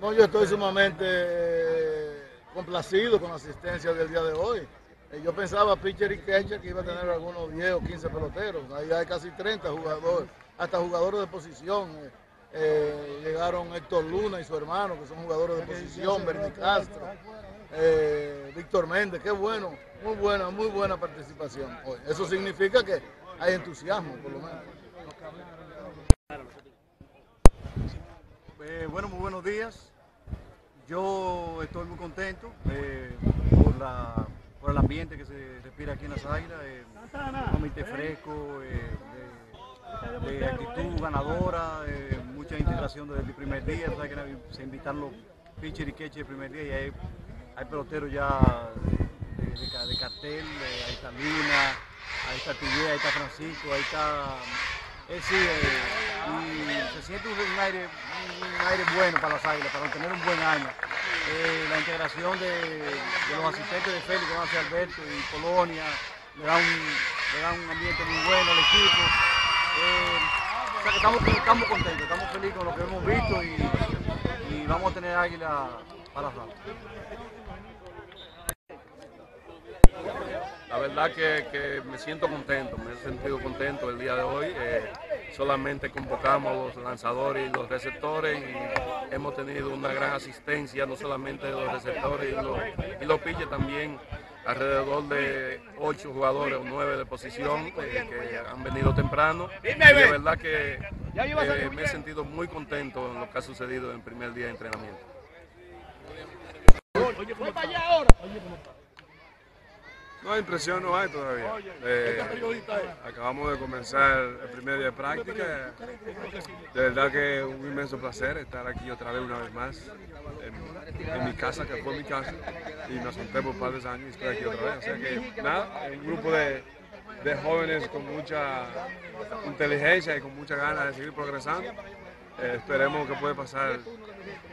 No, yo estoy sumamente eh, complacido con la asistencia del día de hoy. Eh, yo pensaba, pitcher y catcher, que iba a tener algunos 10 o 15 peloteros. Ahí hay casi 30 jugadores, hasta jugadores de posición. Eh, eh, llegaron Héctor Luna y su hermano, que son jugadores de posición, Bernie Castro, eh, Víctor Méndez, qué bueno, muy buena, muy buena participación hoy. Eso significa que hay entusiasmo, por lo menos. Eh, bueno, muy buenos días. Yo estoy muy contento eh, por, el ambiente que se respira aquí en Las Águilas, eh, un comité fresco, de, actitud ganadora, mucha integración desde el primer día, sabes que se invitan los pitcher y catcher el primer día y hay, hay peloteros ya de, cartel, ahí está Luna, ahí está Tigué, ahí está Francisco, ahí está y se siente un, aire, un, aire bueno para las águilas, para tener un buen año. Eh, la integración de, los asistentes de Félix, como hace Alberto y Polonia, le da un, le da un ambiente muy bueno al equipo. Eh, o sea que estamos, estamos contentos, estamos felices con lo que hemos visto y, y vamos a tener águila para rato. La verdad que, que me siento contento, me he sentido contento el día de hoy. Eh, solamente convocamos a los lanzadores y los receptores y hemos tenido una gran asistencia, no solamente de los receptores y los, y los también, alrededor de ocho jugadores o nueve de posición eh, que han venido temprano. Y de verdad que eh, me he sentido muy contento en lo que ha sucedido en el primer día de entrenamiento. No, impresión no hay todavía. Eh, acabamos de comenzar el primer día de práctica. De verdad que es un inmenso placer estar aquí otra vez, una vez más, en, en mi casa, que fue mi casa, y me asunté por varios años y estoy aquí otra vez. O sea que, nada, un grupo de, de jóvenes con mucha inteligencia y con muchas ganas de seguir progresando. Eh, esperemos que puede pasar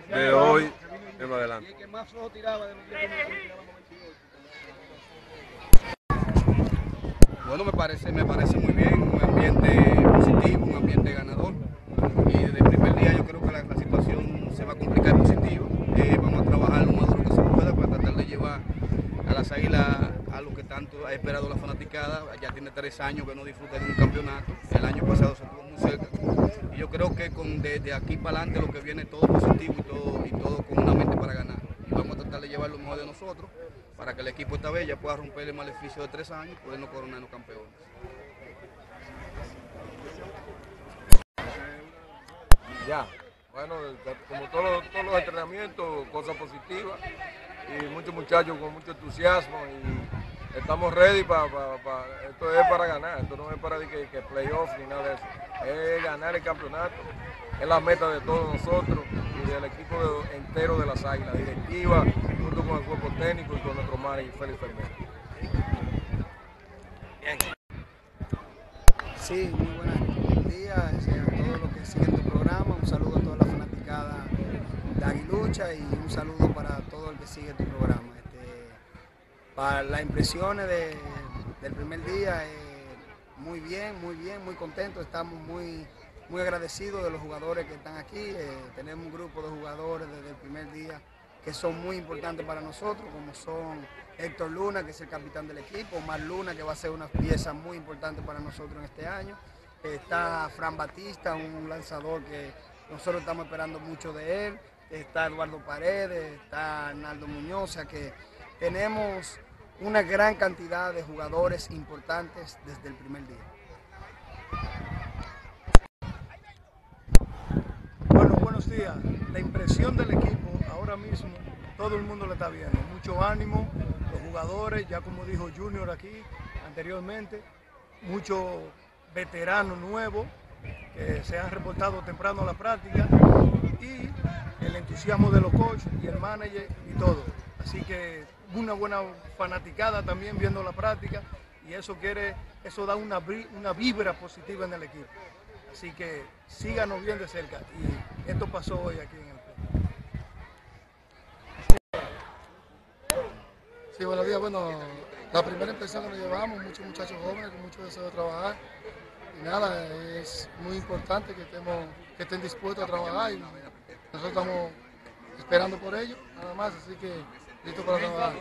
de hoy en adelante. Bueno, me parece, me parece muy bien, un ambiente positivo, un ambiente ganador. Y desde el primer día yo creo que la, situación se va a complicar positivo. Eh, vamos a trabajar lo más duro que se pueda para tratar de llevar a las águilas a lo que tanto ha esperado la fanaticada. Ya tiene tres años que no disfruta de un campeonato. El año pasado se estuvo muy cerca. Y yo creo que con desde aquí para adelante lo que viene todo positivo y todo, y con una mente para ganar. Y vamos a tratar de llevar lo mejor de nosotros para que el equipo esta vez ya pueda romper el maleficio de tres años y podernos coronarnos campeones. Ya, bueno, como todos todos los entrenamientos, cosas positivas y muchos muchachos con mucho entusiasmo y estamos ready para, esto es para ganar, esto no es para que, que playoff ni nada de eso, es ganar el campeonato, es la meta de todos nosotros y del equipo entero de las águilas, directiva, junto con el cuerpo técnico y con nuestro manager Félix Fernández. Sí, muy buenos días a todos los que siguen tu programa. Un saludo a toda la fanaticada de Aguilucha y un saludo para todo el que sigue tu programa. Este, para las impresiones de- del primer día, eh, muy bien, muy bien, muy contentos. Estamos muy, muy agradecidos de los jugadores que están aquí. Eh, tenemos un grupo de jugadores desde el primer día que son muy importantes para nosotros, como son Héctor Luna, que es el capitán del equipo, Omar Luna, que va a ser una pieza muy importante para nosotros en este año. Está Fran Batista, un lanzador que nosotros estamos esperando mucho de él. Está Eduardo Paredes, está Arnaldo Muñoz, o sea que tenemos una gran cantidad de jugadores importantes desde el primer día. Bueno, buenos días. La impresión del equipo mismo, todo el mundo lo está viendo. Mucho ánimo, los jugadores, ya como dijo Junior aquí anteriormente, muchos veteranos nuevos que se han reportado temprano a la práctica y el entusiasmo de los coaches y el manager y todo. Así que una buena fanaticada también viendo la práctica y eso quiere, eso da una, una vibra positiva en el equipo. Así que síganos bien de cerca. Y esto pasó hoy aquí en el club. Buenos días. Bueno, la primera impresión que nos llevamos, muchos muchachos jóvenes con mucho deseo de trabajar. Y nada, es muy importante que, estemos, que estén dispuestos a trabajar y nosotros estamos esperando por ellos, nada más, así que listo para trabajar.